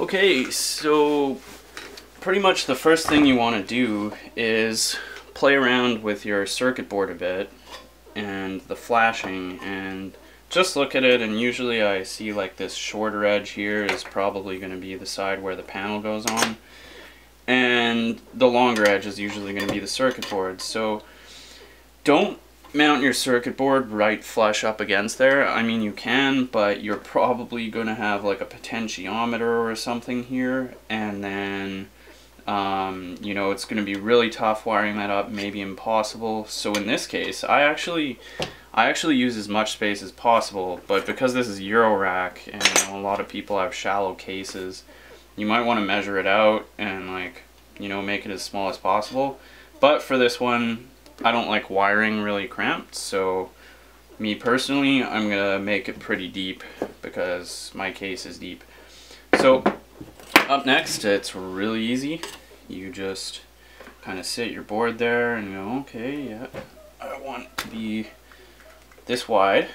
Okay, so pretty much the first thing you want to do is play around with your circuit board a bit and the flashing and just look at it and usually I see like this shorter edge here is probably going to be the side where the panel goes on and the longer edge is usually going to be the circuit board. So don't mount your circuit board right flush up against there I mean you can but you're probably going to have like a potentiometer or something here and then um, you know it's going to be really tough wiring that up maybe impossible so in this case I actually I actually use as much space as possible, but because this is Eurorack and you know, a lot of people have shallow cases, you might want to measure it out and like, you know, make it as small as possible. But for this one, I don't like wiring really cramped, so me personally, I'm going to make it pretty deep because my case is deep. So up next, it's really easy. You just kind of sit your board there and go, okay, yeah, I want to be this wide.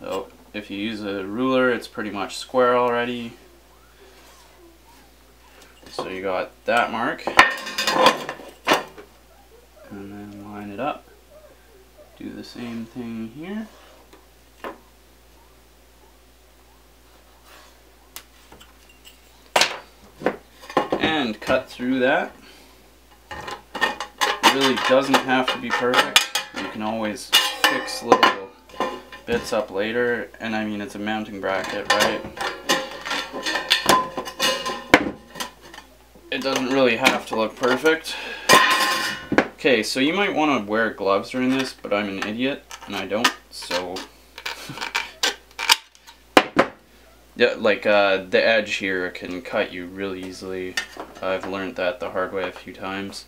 So if you use a ruler, it's pretty much square already. So you got that mark. And then line it up. Do the same thing here. And cut through that really doesn't have to be perfect. You can always fix little bits up later. And I mean, it's a mounting bracket, right? It doesn't really have to look perfect. Okay, so you might want to wear gloves during this, but I'm an idiot, and I don't, so... yeah, like, uh, the edge here can cut you really easily. I've learned that the hard way a few times.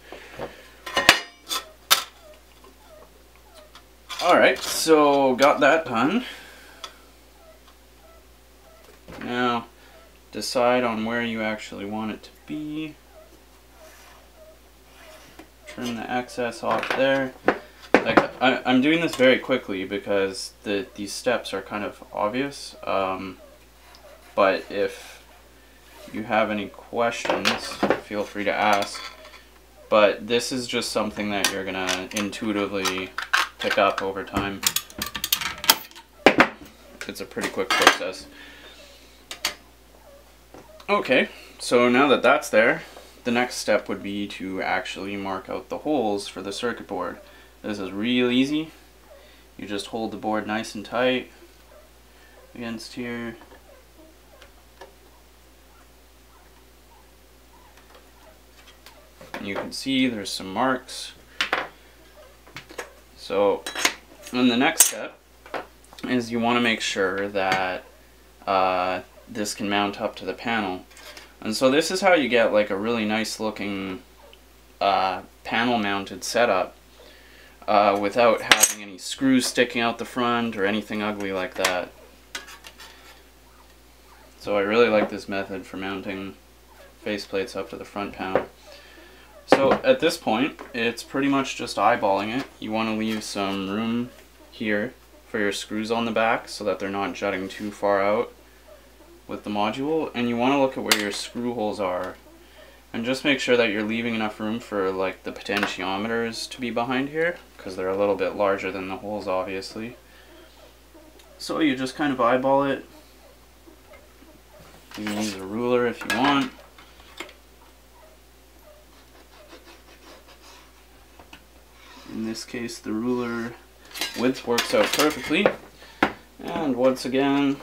Alright, so got that done. Now, decide on where you actually want it to be. Trim the excess off there. Like, I, am doing this very quickly because the these steps are kind of obvious. Um, but if you have any questions, feel free to ask. But this is just something that you're to intuitively pick up over time. It's a pretty quick process. Okay, so now that that's there, the next step would be to actually mark out the holes for the circuit board. This is real easy. You just hold the board nice and tight against here. And you can see there's some marks so, and the next step is you want to make sure that uh, this can mount up to the panel. And so this is how you get like a really nice looking uh, panel mounted setup uh, without having any screws sticking out the front or anything ugly like that. So I really like this method for mounting faceplates up to the front panel. So at this point, it's pretty much just eyeballing it. You want to leave some room here for your screws on the back so that they're not jutting too far out with the module. And you want to look at where your screw holes are. And just make sure that you're leaving enough room for like the potentiometers to be behind here because they're a little bit larger than the holes obviously. So you just kind of eyeball it. You can use a ruler if you want. In this case, the ruler width works out perfectly. And once again,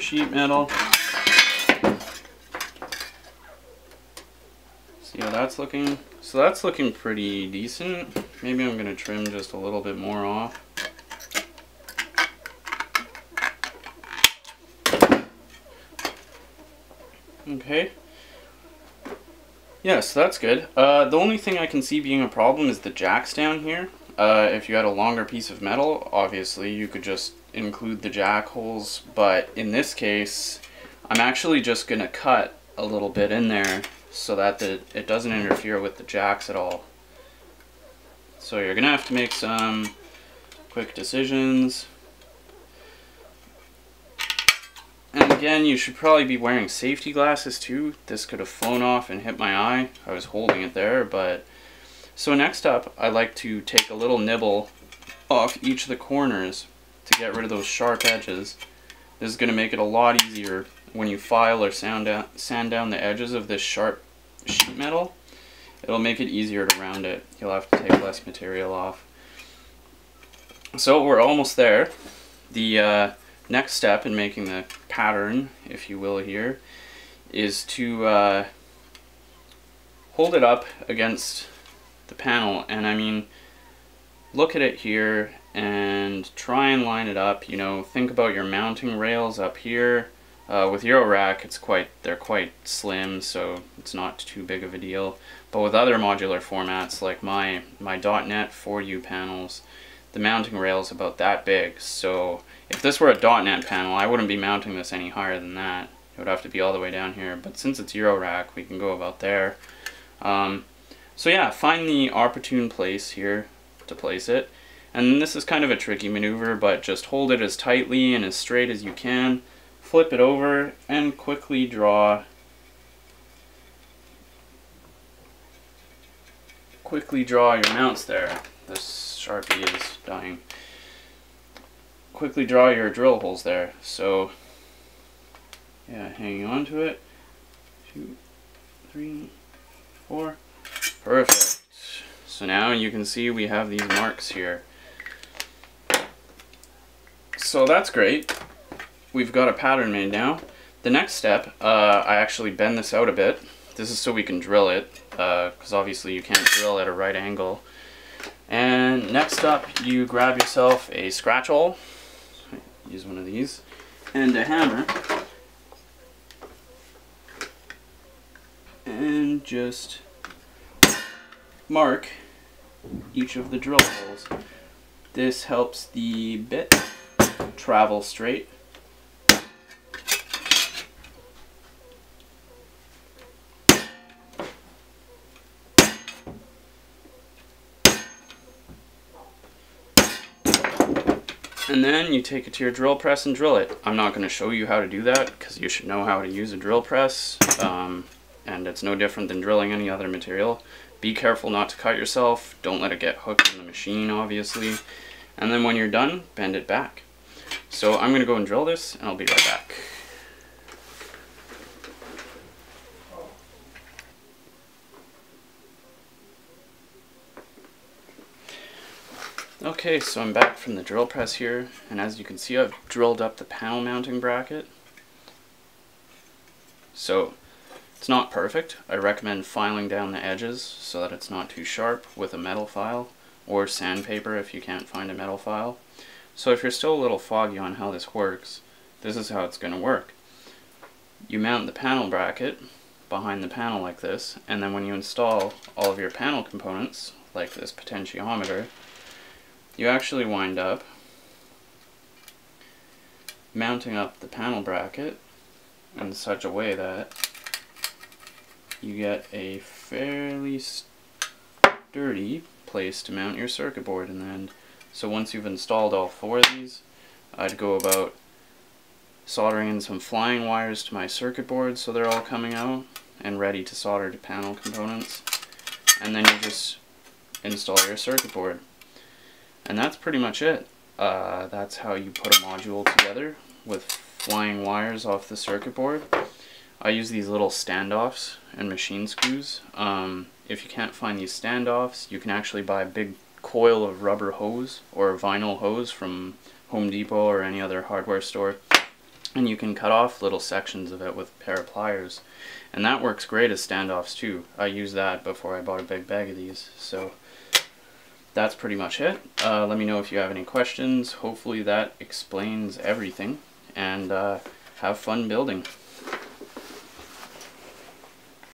sheet metal. See how that's looking? So that's looking pretty decent. Maybe I'm going to trim just a little bit more off. Okay. Yes, that's good. Uh, the only thing I can see being a problem is the jacks down here. Uh, if you had a longer piece of metal, obviously you could just include the jack holes, but in this case, I'm actually just going to cut a little bit in there so that the, it doesn't interfere with the jacks at all. So you're going to have to make some quick decisions. And again, you should probably be wearing safety glasses too. This could have flown off and hit my eye. I was holding it there, but... So next up, I like to take a little nibble off each of the corners to get rid of those sharp edges. This is going to make it a lot easier when you file or sand down, sand down the edges of this sharp sheet metal. It'll make it easier to round it. You'll have to take less material off. So we're almost there. The uh, next step in making the pattern, if you will here, is to uh, hold it up against the panel. And I mean, look at it here and try and line it up. You know, think about your mounting rails up here. Uh, with Eurorack, it's quite they're quite slim, so it's not too big of a deal. But with other modular formats like my my .NET 4U panels, the mounting rail is about that big. So if this were a .NET panel, I wouldn't be mounting this any higher than that. It would have to be all the way down here. But since it's Euro rack, we can go about there. Um, so yeah, find the opportune place here to place it. And this is kind of a tricky maneuver, but just hold it as tightly and as straight as you can. Flip it over and quickly draw quickly draw your mounts there. This Sharpie is dying. Quickly draw your drill holes there. So, yeah, hanging on to it. Two, three, four. Perfect. So now you can see we have these marks here. So that's great. We've got a pattern made now. The next step, uh, I actually bend this out a bit. This is so we can drill it, because uh, obviously you can't drill at a right angle. And next up, you grab yourself a scratch awl, use one of these, and a hammer. And just mark each of the drill holes. This helps the bit travel straight. And then you take it to your drill press and drill it. I'm not going to show you how to do that because you should know how to use a drill press. Um, and it's no different than drilling any other material. Be careful not to cut yourself. Don't let it get hooked in the machine, obviously. And then when you're done, bend it back. So I'm going to go and drill this, and I'll be right back. Okay, so I'm back from the drill press here, and as you can see I've drilled up the panel mounting bracket. So, it's not perfect. I recommend filing down the edges so that it's not too sharp with a metal file, or sandpaper if you can't find a metal file. So if you're still a little foggy on how this works, this is how it's going to work. You mount the panel bracket behind the panel like this, and then when you install all of your panel components, like this potentiometer, you actually wind up mounting up the panel bracket in such a way that you get a fairly sturdy place to mount your circuit board in the end. So once you've installed all four of these, I'd go about soldering in some flying wires to my circuit board so they're all coming out and ready to solder to panel components. And then you just install your circuit board. And that's pretty much it. Uh, that's how you put a module together with flying wires off the circuit board. I use these little standoffs and machine screws. Um, if you can't find these standoffs, you can actually buy a big coil of rubber hose or vinyl hose from Home Depot or any other hardware store and you can cut off little sections of it with a pair of pliers and that works great as standoffs too. I used that before I bought a big bag of these so that's pretty much it. Uh, let me know if you have any questions. Hopefully that explains everything and uh, have fun building.